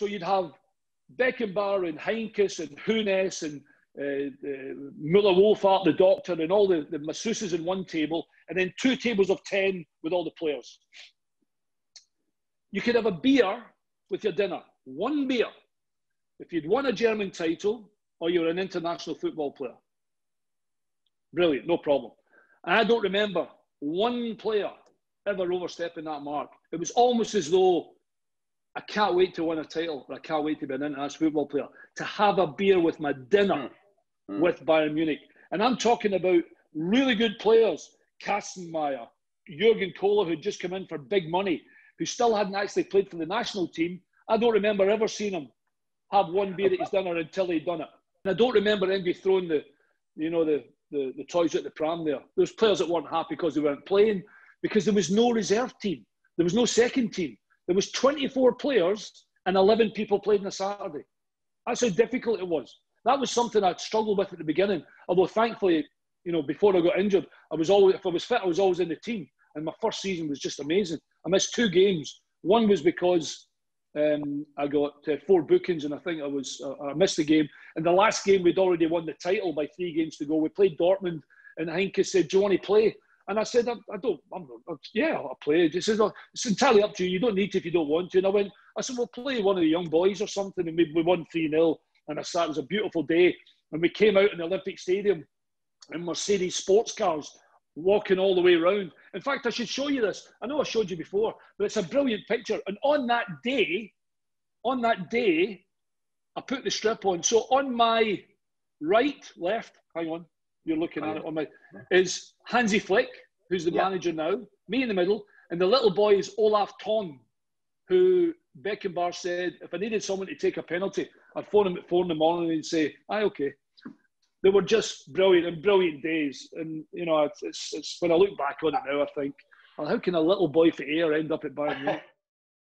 So you'd have Beckenbauer and Heynckes and Hoeneß and uh, uh, Muller Wohlfahrt, the doctor, and all the, the masseuses in one table, and then two tables of 10 with all the players. You could have a beer with your dinner, one beer, if you'd won a German title or you were an international football player. Brilliant, no problem. And I don't remember one player ever overstepping that mark. It was almost as though I can't wait to win a title, or I can't wait to be an international football player, to have a beer with my dinner mm. with Bayern Munich. And I'm talking about really good players, Kastenmeier, Jurgen Kohler, who'd just come in for big money, who still hadn't actually played for the national team. I don't remember ever seeing him have one beer at his dinner until he'd done it. And I don't remember anybody throwing the, you know, the, the, the toys at the pram there. There's players that weren't happy because they weren't playing, because there was no reserve team. There was no second team. There was 24 players and 11 people played on a Saturday. That's how difficult it was. That was something I'd struggled with at the beginning. Although thankfully, you know, before I got injured, I was always if I was fit, I was always in the team. And my first season was just amazing. I missed two games. One was because um, I got uh, four bookings, and I think I was uh, I missed the game. And the last game, we'd already won the title by three games to go. We played Dortmund, and Heynckes said, "Do you want to play?" And I said, I, I don't, I'm, I'm, uh, yeah, I'll play. He says, oh, it's entirely up to you. You don't need to if you don't want to. And I went, I said, we'll play one of the young boys or something. And we, we won 3 0. And I sat, it was a beautiful day. And we came out in the Olympic Stadium in Mercedes sports cars, walking all the way around. In fact, I should show you this. I know I showed you before, but it's a brilliant picture. And on that day, on that day, I put the strip on. So on my right, left, hang on, you're looking at it on my, is Hansi Flick, who's the yeah. manager now, me in the middle, and the little boy is Olaf Thon, who Beckenbauer said if I needed someone to take a penalty, I'd phone him at four in the morning and say, "Aye, okay." They were just brilliant and brilliant days, and you know, it's, it's, it's when I look back on it now, I think, well, how can a little boy for Ayr end up at Bayern Munich?